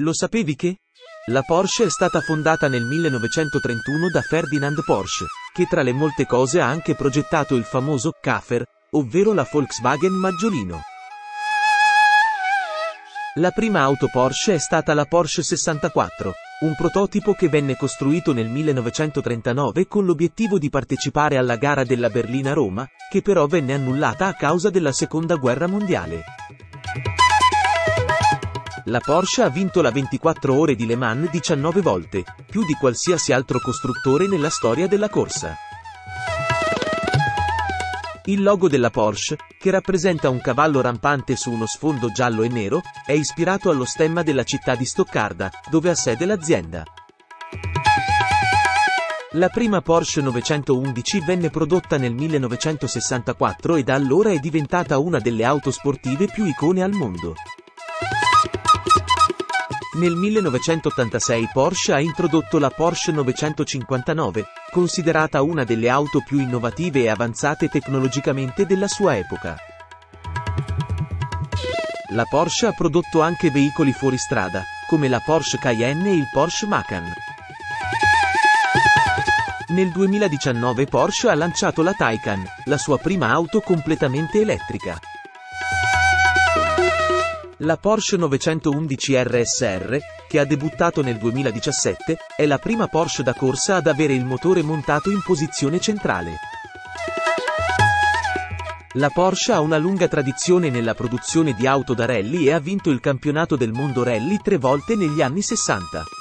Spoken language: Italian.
Lo sapevi che? La Porsche è stata fondata nel 1931 da Ferdinand Porsche, che tra le molte cose ha anche progettato il famoso Kafer, ovvero la Volkswagen Maggiolino. La prima auto Porsche è stata la Porsche 64, un prototipo che venne costruito nel 1939 con l'obiettivo di partecipare alla gara della Berlina-Roma, che però venne annullata a causa della Seconda Guerra Mondiale. La Porsche ha vinto la 24 ore di Le Mans 19 volte, più di qualsiasi altro costruttore nella storia della corsa. Il logo della Porsche, che rappresenta un cavallo rampante su uno sfondo giallo e nero, è ispirato allo stemma della città di Stoccarda, dove ha sede l'azienda. La prima Porsche 911 venne prodotta nel 1964 e da allora è diventata una delle auto sportive più icone al mondo. Nel 1986 Porsche ha introdotto la Porsche 959, considerata una delle auto più innovative e avanzate tecnologicamente della sua epoca. La Porsche ha prodotto anche veicoli fuoristrada, come la Porsche Cayenne e il Porsche Macan. Nel 2019 Porsche ha lanciato la Taycan, la sua prima auto completamente elettrica. La Porsche 911 RSR, che ha debuttato nel 2017, è la prima Porsche da corsa ad avere il motore montato in posizione centrale. La Porsche ha una lunga tradizione nella produzione di auto da rally e ha vinto il campionato del mondo rally tre volte negli anni 60.